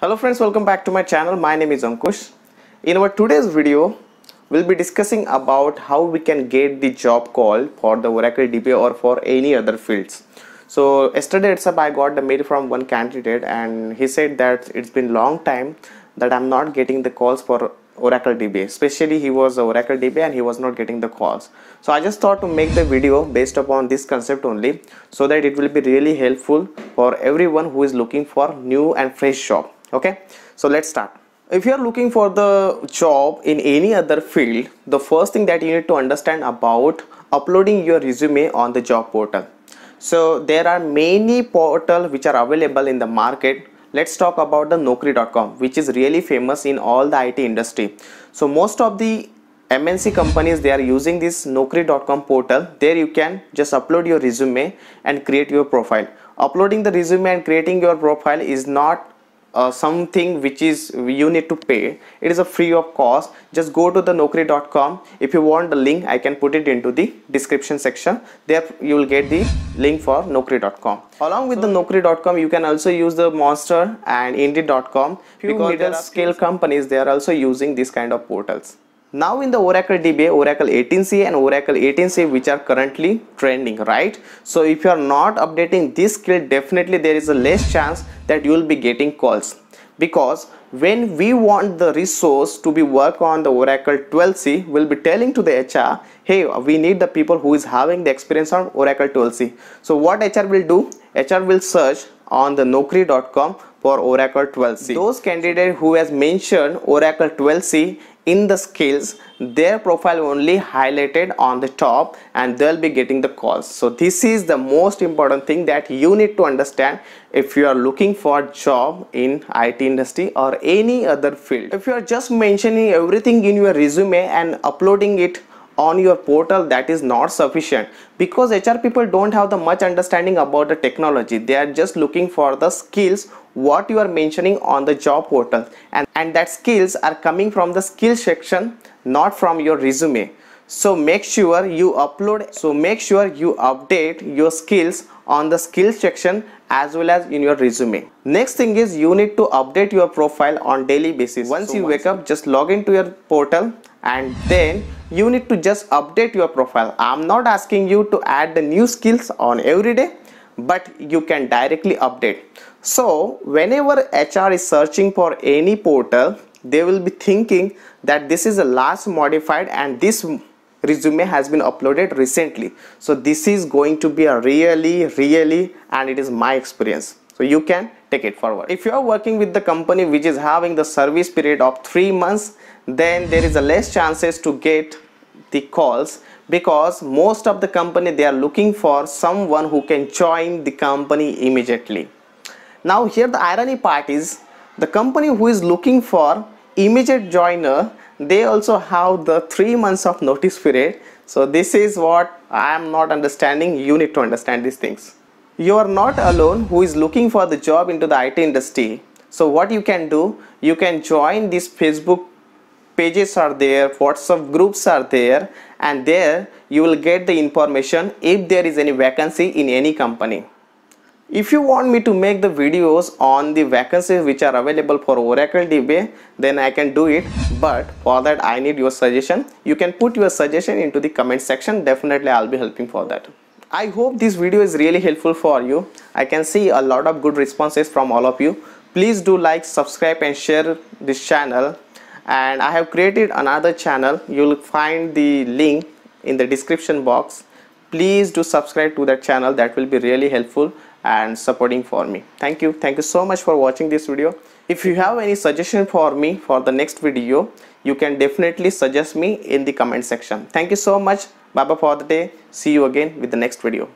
Hello friends, welcome back to my channel. My name is Ankush. In our today's video, we'll be discussing about how we can get the job call for the Oracle DBA or for any other fields. So yesterday itself I got the mail from one candidate and he said that it's been long time that I'm not getting the calls for Oracle DBA. Especially he was Oracle DBA and he was not getting the calls. So I just thought to make the video based upon this concept only so that it will be really helpful for everyone who is looking for new and fresh job. Okay, so let's start. If you are looking for the job in any other field, the first thing that you need to understand about uploading your resume on the job portal. So there are many portals which are available in the market let's talk about the Naukri.com, which is really famous in all the IT industry. So most of the MNC companies they are using this Naukri.com portal. There you can just upload your resume and create your profile. Uploading the resume and creating your profile is not uh, something which is you need to pay. It is a free of cost. Just go to the naukri.com if you want the link i can put it into the description section. There you will get the link for naukri.com along with the naukri.com you can also use the monster and indeed.com because middle scale companies they are also using this kind of portals now in the Oracle DBA, Oracle 18c and Oracle 18c which are currently trending, right? So if you are not updating this skill, definitely there is a less chance that you will be getting calls because when we want the resource to be work on the Oracle 12c, we'll be telling to the HR, hey, we need the people who is having the experience on Oracle 12c. So what HR will do? HR will search on the naukri.com for Oracle 12c. Those candidates who has mentioned Oracle 12c in the skills their profile only highlighted on the top and they'll be getting the calls so this is the most important thing that you need to understand if you are looking for job in IT industry or any other field if you are just mentioning everything in your resume and uploading it on your portal that is not sufficient. Because HR people don't have the much understanding about the technology. They are just looking for the skills what you are mentioning on the job portal. And, and that skills are coming from the skill section not from your resume. So make sure you upload so make sure you update your skills on the skills section as well as in your resume. Next thing is you need to update your profile on daily basis. Once so you once wake up just log into your portal and then you need to just update your profile. I'm not asking you to add the new skills on every day but you can directly update. So whenever hr is searching for any portal they will be thinking that this is a last modified and this resume has been uploaded recently. So this is going to be a really really and it is my experience so you can take it forward. If you are working with the company which is having the service period of three months then there is a less chances to get the calls because most of the company they are looking for someone who can join the company immediately. Now here the irony part is the company who is looking for immediate joiner they also have the three months of notice period. So this is what i am not understanding. You need to understand these things you are not alone who is looking for the job into the it industry. So what you can do you can join these facebook pages are there whatsapp groups are there and there you will get the information if there is any vacancy in any company. If you want me to make the videos on the vacancies which are available for Oracle DBA then I can do it. But for that I need your suggestion. You can put your suggestion into the comment section. Definitely I'll be helping for that I hope this video is really helpful for you. I can see a lot of good responses from all of you. Please do like subscribe and share this channel. And I have created another channel. You'll find the link in the description box. Please do subscribe to that channel. That will be really helpful and supporting for me. Thank you. Thank you so much for watching this video. If you have any suggestion for me for the next video you can definitely suggest me in the comment section. Thank you so much bye bye for the day. See you again with the next video